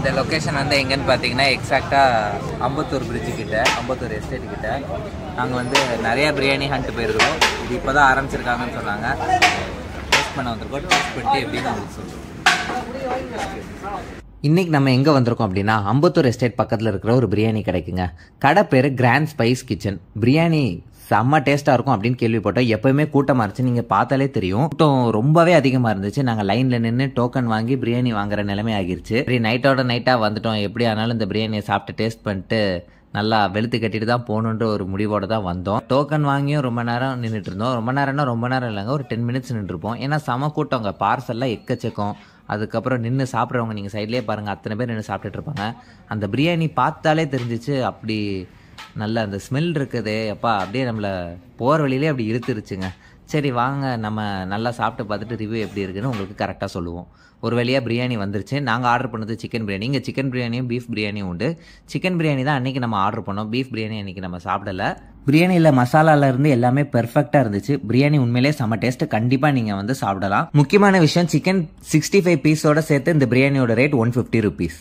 இந்த லொக்கேஷன் வந்து எங்கேன்னு பார்த்தீங்கன்னா எக்ஸாக்டாக அம்பத்தூர் பிரிட்ஜு கிட்டே அம்பத்தூர் எஸ்டேட் கிட்ட. நாங்கள் வந்து நிறைய பிரியாணி ஹண்ட் போயிருக்கோம். இது இப்போ தான் ஆரம்பிச்சிருக்காங்கன்னு சொன்னாங்க. டேஸ்ட் பண்ண வந்திருக்கோம். டேஸ்ட் பண்ணிட்டு எப்படின்னு உங்களுக்கு சொல்லுவோம் இன்னைக்கு நம்ம எங்கே வந்திருக்கோம் அப்படின்னா அம்பத்தூர் எஸ்டேட் பக்கத்தில் இருக்கிற ஒரு பிரியாணி கிடைக்குங்க. கடை பேர் கிராண்ட் ஸ்பைஸ் கிச்சன் பிரியாணி செம்ம டேஸ்ட்டாக இருக்கும் அப்படின்னு கேள்விப்பட்டோம். எப்போயுமே கூட்டமாக இருந்துச்சு. நீங்கள் பார்த்தாலே தெரியும். கூட்டம் ரொம்பவே அதிகமாக இருந்துச்சு. நாங்கள் லைனில் நின்று டோக்கன் வாங்கி பிரியாணி வாங்குற நிலைமை ஆகிருச்சு. சரி நைட்டோட நைட்டாக வந்துட்டோம். எப்படி ஆனாலும் இந்த பிரியாணியை சாப்பிட்டு டேஸ்ட் பண்ணிட்டு நல்லா வெளுத்து கட்டிட்டு தான் போகணுன்ற ஒரு முடிவோடு தான் வந்தோம். டோக்கன் வாங்கியும் ரொம்ப நேரம் நின்றுட்டு இருந்தோம். ரொம்ப நேரம்னா ரொம்ப நேரம் இல்லைங்க. ஒரு டென் மினிட்ஸ் நின்றுருப்போம். ஏன்னா செம கூட்டங்க. பார்சல்லாம் எக்கச்சக்கம். அதுக்கப்புறம் நின்று சாப்பிட்றவங்க நீங்கள் சைட்லேயே பாருங்கள் அத்தனை பேர் நின்று சாப்பிட்டுட்டு இருப்பாங்க. அந்த பிரியாணி பார்த்தாலே தெரிஞ்சிச்சு அப்படி நல்ல அந்த ஸ்மெல் இருக்குது அப்பா அப்படியே நம்மளை போகிற வழியிலே அப்படி இருத்துருச்சுங்க சரி வாங்க நம்ம நல்லா சாப்பிட்டு பார்த்துட்டு ரிவ்யூ எப்படி இருக்குன்னு உங்களுக்கு கரெக்டாக சொல்லுவோம். ஒரு வழியாக பிரியாணி வந்துருச்சு. நாங்கள் ஆர்டர் பண்ணது சிக்கன் பிரியாணி. இங்கே சிக்கன் பிரியாணியும் பீஃப் பிரியாணியும் உண்டு. சிக்கன் பிரியாணி தான் அன்றைக்கி நம்ம ஆர்டர் பண்ணோம். பீஃப் பிரியாணி அன்றைக்கி நம்ம சாப்பிடல. பிரியாணியில் மசாலால இருந்து எல்லாமே பெர்ஃபெக்டாக இருந்துச்சு. பிரியாணி உண்மையிலே செம்ம டேஸ்ட் கண்டிப்பாக நீங்கள் வந்து சாப்பிடலாம். முக்கியமான விஷயம் சிக்கன் சிக்ஸ்டி ஃபைவ் பீஸோட சேர்த்து இந்த பிரியாணியோட ரேட் ஒன் ஃபிஃப்டி ருபீஸ்